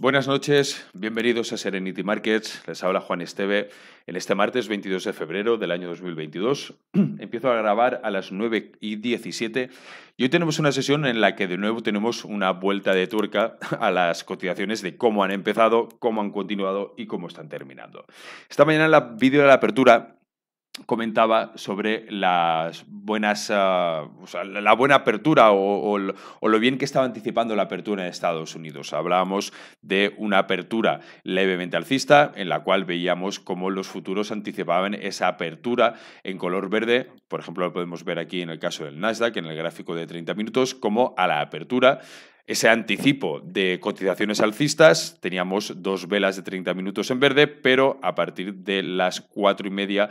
Buenas noches, bienvenidos a Serenity Markets. Les habla Juan Esteve en este martes 22 de febrero del año 2022. Empiezo a grabar a las 9 y 17 y hoy tenemos una sesión en la que de nuevo tenemos una vuelta de tuerca a las cotizaciones de cómo han empezado, cómo han continuado y cómo están terminando. Esta mañana en la vídeo de la apertura comentaba sobre las buenas, ah, la buena apertura o, lo bien que estaba anticipando la apertura en Estados Unidos. Hablábamos de una apertura levemente alcista en la cual veíamos cómo los futuros anticipaban esa apertura en color verde. Por ejemplo, lo podemos ver aquí en el caso del Nasdaq, en el gráfico de 30 minutos, como a la apertura ese anticipo de cotizaciones alcistas. Teníamos dos velas de 30 minutos en verde, pero a partir de las cuatro y media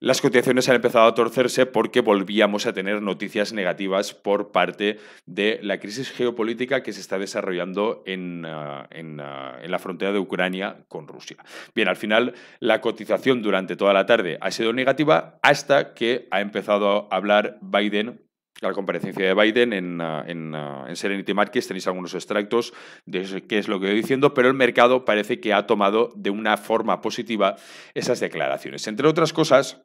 las cotizaciones han empezado a torcerse porque volvíamos a tener noticias negativas por parte de la crisis geopolítica que se está desarrollando en, ah, ah, en la frontera de Ucrania con Rusia. Bien, al final la cotización durante toda la tarde ha sido negativa hasta que ha empezado a hablar Biden la comparecencia de Biden en, ah, ah, en, Serenity Markets. Tenéis algunos extractos de qué es lo que voy diciendo, pero el mercado parece que ha tomado de una forma positiva esas declaraciones. Entre otras cosas,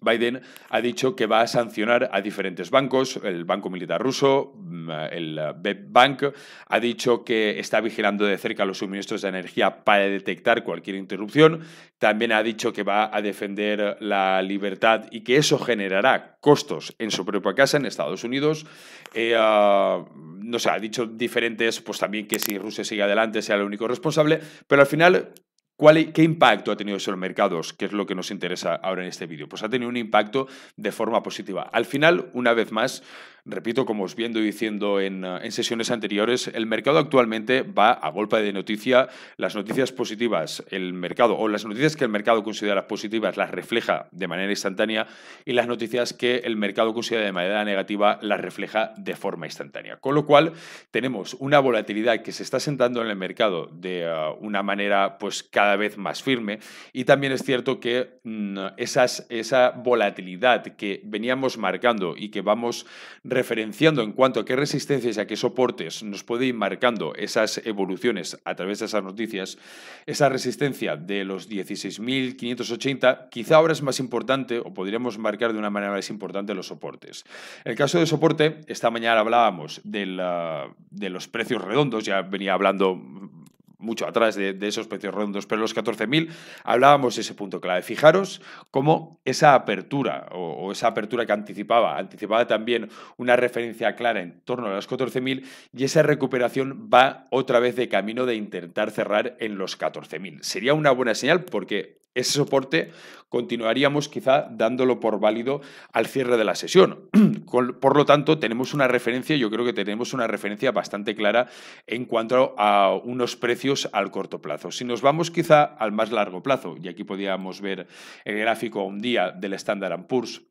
Biden ha dicho que va a sancionar a diferentes bancos, el Banco Militar Ruso, mm, el Bank, ha dicho que está vigilando de cerca los suministros de energía para detectar cualquier interrupción, también ha dicho que va a defender la libertad y que eso generará costos en su propia casa en Estados Unidos. Eh, ah, no sé, ha dicho diferentes, pues también que si Rusia sigue adelante sea el único responsable, pero al final ¿Qué impacto ha tenido los mercados? Que es lo que nos interesa ahora en este vídeo. Pues ha tenido un impacto de forma positiva. Al final, una vez más, repito, como os viendo diciendo en, eh, en, sesiones anteriores, el mercado actualmente va a golpe de noticia. Las noticias positivas, el mercado, o las noticias que el mercado considera positivas, las refleja de manera instantánea, y las noticias que el mercado considera de manera negativa, las refleja de forma instantánea. Con lo cual, tenemos una volatilidad que se está sentando en el mercado de eh, una manera pues cada vez más firme, y también es cierto que mm, esa volatilidad que veníamos marcando y que vamos referenciando en cuanto a qué resistencias y a qué soportes nos puede ir marcando esas evoluciones a través de esas noticias, esa resistencia de los 16.580 quizá ahora es más importante o podríamos marcar de una manera más importante los soportes. El caso de soporte, esta mañana hablábamos de, de los precios redondos, ya venía hablando mucho atrás de, esos precios redondos, pero los 14.000 hablábamos de ese punto clave. Fijaros cómo esa apertura o, esa apertura que anticipaba, anticipaba también una referencia clara en torno a los 14.000 y esa recuperación va otra vez de camino de intentar cerrar en los 14.000. Sería una buena señal porque ese soporte continuaríamos quizá dándolo por válido al cierre de la sesión. Por lo tanto, tenemos una referencia, yo creo que tenemos una referencia bastante clara en cuanto a unos precios al corto plazo. Si nos vamos quizá al más largo plazo, y aquí podríamos ver el gráfico a un día del Standard Poor's,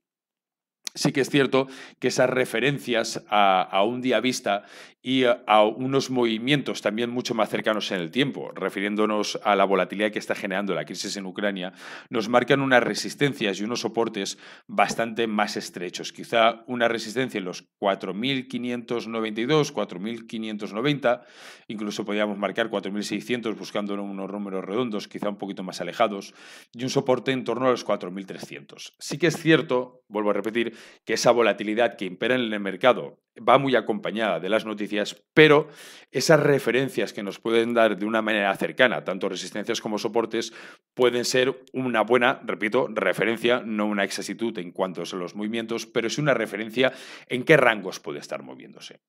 sí que es cierto que esas referencias a, a, un día vista y a unos movimientos también mucho más cercanos en el tiempo, refiriéndonos a la volatilidad que está generando la crisis en Ucrania, nos marcan unas resistencias y unos soportes bastante más estrechos. Quizá una resistencia en los 4.592, 4.590, incluso podríamos marcar 4.600 buscando unos números redondos, quizá un poquito más alejados, y un soporte en torno a los 4.300. Sí que es cierto, vuelvo a repetir, que esa volatilidad que impera en el mercado va muy acompañada de las noticias, pero esas referencias que nos pueden dar de una manera cercana, tanto resistencias como soportes, pueden ser una buena, repito, referencia, no una exactitud en cuanto a los movimientos, pero es una referencia en qué rangos puede estar moviéndose.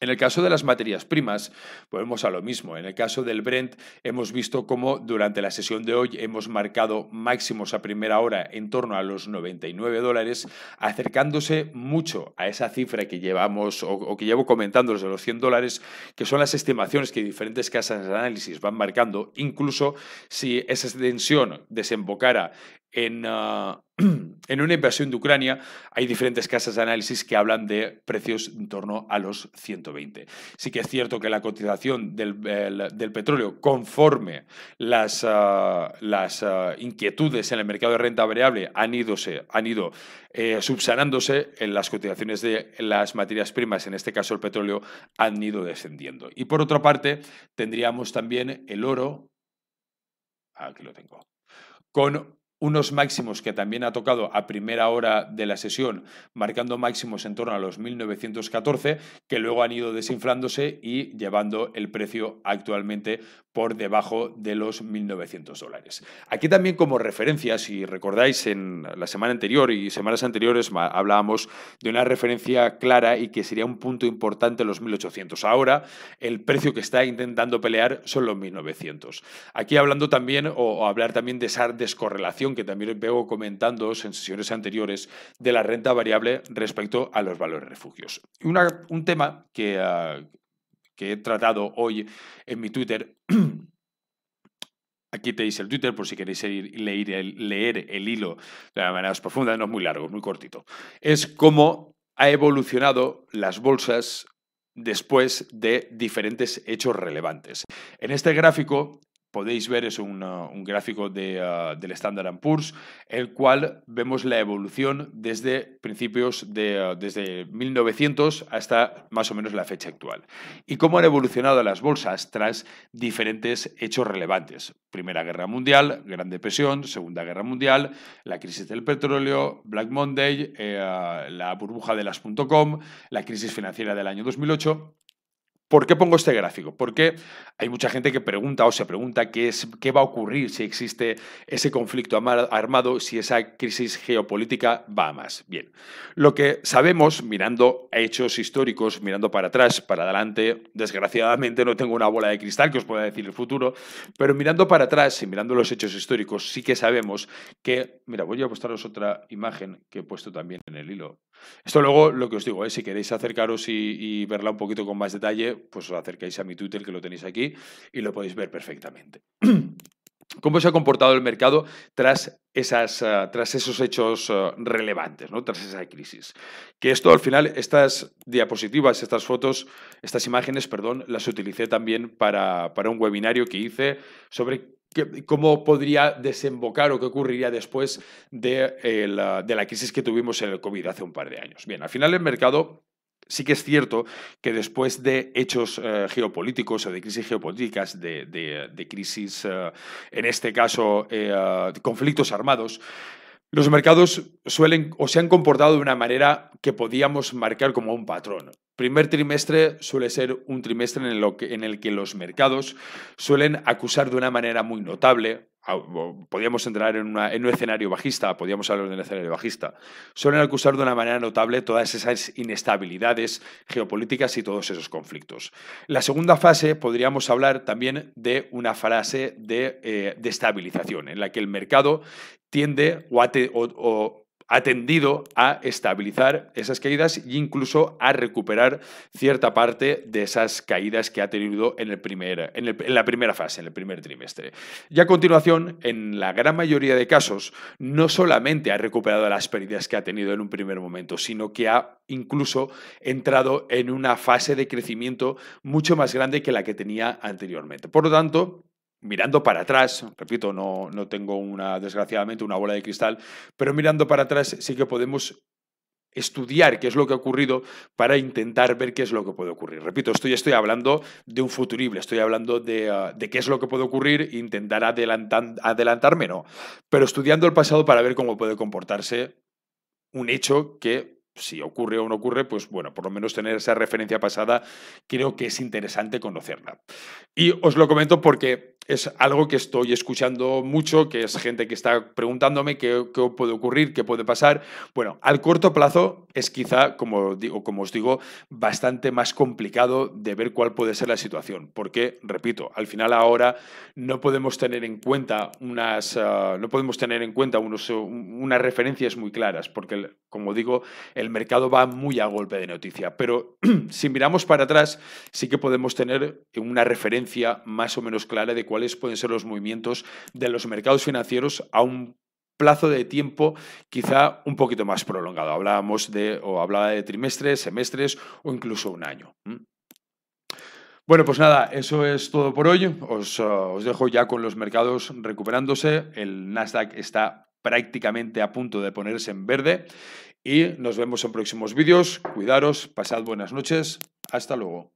En el caso de las materias primas, volvemos a lo mismo. En el caso del Brent, hemos visto cómo durante la sesión de hoy hemos marcado máximos a primera hora en torno a los 99 dólares, acercándose mucho a esa cifra que llevamos o, que llevo comentando de los 100 dólares, que son las estimaciones que diferentes casas de análisis van marcando, incluso si esa tensión desembocara en, ah, en, una invasión de Ucrania hay diferentes casas de análisis que hablan de precios en torno a los 120. Sí que es cierto que la cotización del, petróleo conforme las, ah, ah, inquietudes en el mercado de renta variable han, han ido eh, subsanándose, en las cotizaciones de las materias primas, en este caso el petróleo, han ido descendiendo. Y por otra parte, tendríamos también el oro, aquí lo tengo, con unos máximos que también ha tocado a primera hora de la sesión, marcando máximos en torno a los 1914, que luego han ido desinflándose y llevando el precio actualmente por debajo de los 1.900 dólares. Aquí también como referencia, si recordáis en la semana anterior y semanas anteriores hablábamos de una referencia clara y que sería un punto importante los 1.800. Ahora el precio que está intentando pelear son los 1.900. Aquí hablando también o, hablar también de esa descorrelación que también veo comentando en sesiones anteriores de la renta variable respecto a los valores refugios. un tema que... Ah, que he tratado hoy en mi Twitter. Aquí tenéis el Twitter por si queréis leer, el, leer el hilo de la manera más profunda, no es muy largo, muy cortito. Es cómo ha evolucionado las bolsas después de diferentes hechos relevantes. En este gráfico podéis ver es un, gráfico de, uh, del Standard Poor's, el cual vemos la evolución desde principios de uh, desde 1900 hasta más o menos la fecha actual. Y cómo han evolucionado las bolsas tras diferentes hechos relevantes. Primera Guerra Mundial, Gran Depresión, Segunda Guerra Mundial, la crisis del petróleo, Black Monday, eh, uh, la burbuja de las .com, la crisis financiera del año 2008 ¿Por qué pongo este gráfico? Porque hay mucha gente que pregunta o se pregunta qué, es, qué va a ocurrir si existe ese conflicto armado, si esa crisis geopolítica va a más. Bien, lo que sabemos, mirando hechos históricos, mirando para atrás, para adelante, desgraciadamente no tengo una bola de cristal que os pueda decir el futuro, pero mirando para atrás y mirando los hechos históricos, sí que sabemos que, mira, voy a mostraros otra imagen que he puesto también en el hilo. Esto luego, lo que os digo, ¿eh? si queréis acercaros y verla un poquito con más detalle, pues os acercáis a mi Twitter, que lo tenéis aquí, y lo podéis ver perfectamente. ¿Cómo se ha comportado el mercado tras, esas, ah, tras esos hechos ah, relevantes, ¿no? tras esa crisis? Que esto al final, estas diapositivas, estas fotos, estas imágenes, perdón, las utilicé también para, para un webinario que hice sobre cómo podría desembocar o qué ocurriría después de, de la crisis que tuvimos en el COVID hace un par de años. Bien, al final el mercado Sí que es cierto que después de hechos eh, geopolíticos o de crisis geopolíticas, de, crisis, eh, en este caso, eh, conflictos armados, los mercados suelen o se han comportado de una manera que podíamos marcar como un patrón. Primer trimestre suele ser un trimestre en, en el que los mercados suelen acusar de una manera muy notable podríamos entrar en, un escenario bajista, podríamos hablar de un escenario bajista, suelen acusar de una manera notable todas esas inestabilidades geopolíticas y todos esos conflictos. La segunda fase podríamos hablar también de una fase de, eh, estabilización, en la que el mercado tiende o, o ha tendido a estabilizar esas caídas e incluso a recuperar cierta parte de esas caídas que ha tenido en, el en, la primera fase, en el primer trimestre. Y a continuación, en la gran mayoría de casos, no solamente ha recuperado las pérdidas que ha tenido en un primer momento, sino que ha incluso entrado en una fase de crecimiento mucho más grande que la que tenía anteriormente. Por lo tanto, mirando para atrás, repito, no, no tengo una, desgraciadamente, una bola de cristal, pero mirando para atrás sí que podemos estudiar qué es lo que ha ocurrido para intentar ver qué es lo que puede ocurrir. Repito, estoy, estoy hablando de un futurible, estoy hablando de, ah, de qué es lo que puede ocurrir intentar adelantar, adelantarme, no, pero estudiando el pasado para ver cómo puede comportarse un hecho que si ocurre o no ocurre, pues bueno, por lo menos tener esa referencia pasada, creo que es interesante conocerla. Y os lo comento porque es algo que estoy escuchando mucho, que es gente que está preguntándome qué, puede ocurrir, qué puede pasar. Bueno, al corto plazo es quizá, como, digo, como os digo, bastante más complicado de ver cuál puede ser la situación, porque, repito, al final ahora no podemos tener en cuenta unas, ah, no podemos tener en cuenta unos, unas referencias muy claras, porque, como digo, el mercado va muy a golpe de noticia. Pero si miramos para atrás, sí que podemos tener una referencia más o menos clara de cuál pueden ser los movimientos de los mercados financieros a un plazo de tiempo quizá un poquito más prolongado. Hablábamos de, o hablaba de trimestres, semestres o incluso un año. Bueno, pues nada, eso es todo por hoy. Os, os, dejo ya con los mercados recuperándose. El Nasdaq está prácticamente a punto de ponerse en verde y nos vemos en próximos vídeos. Cuidaros, pasad buenas noches. Hasta luego.